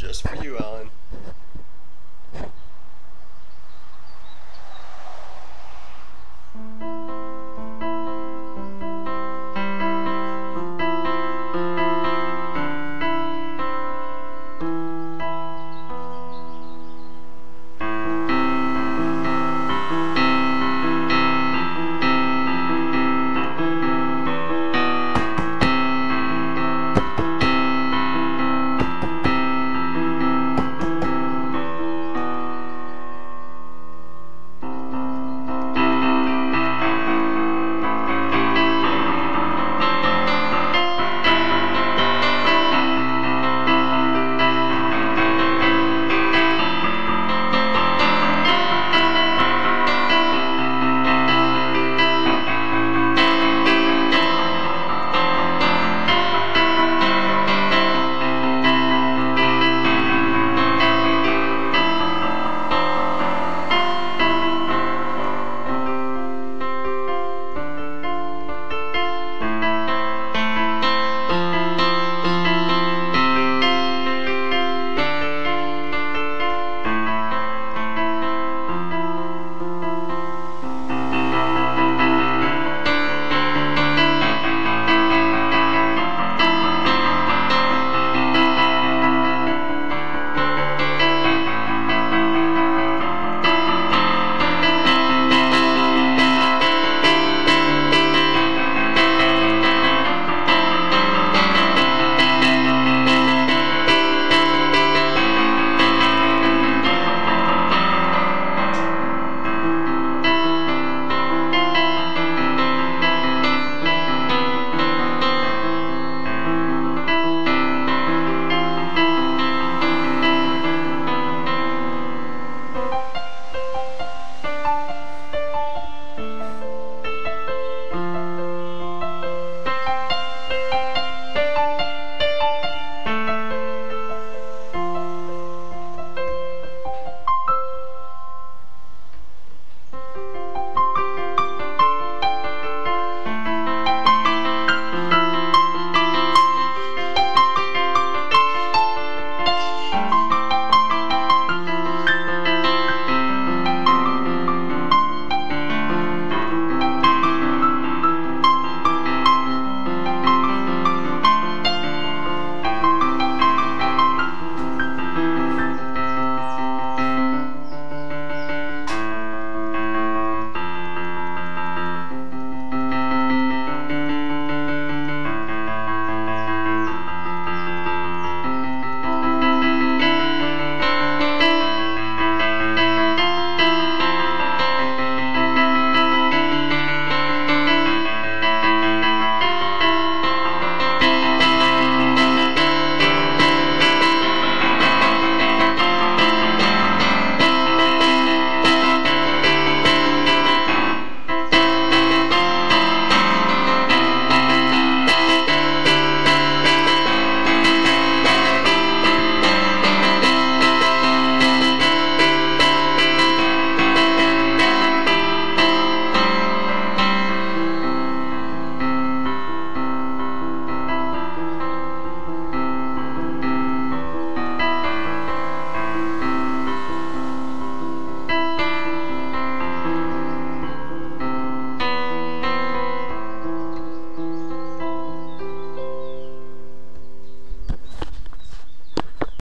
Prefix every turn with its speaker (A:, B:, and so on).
A: Just for you, Alan.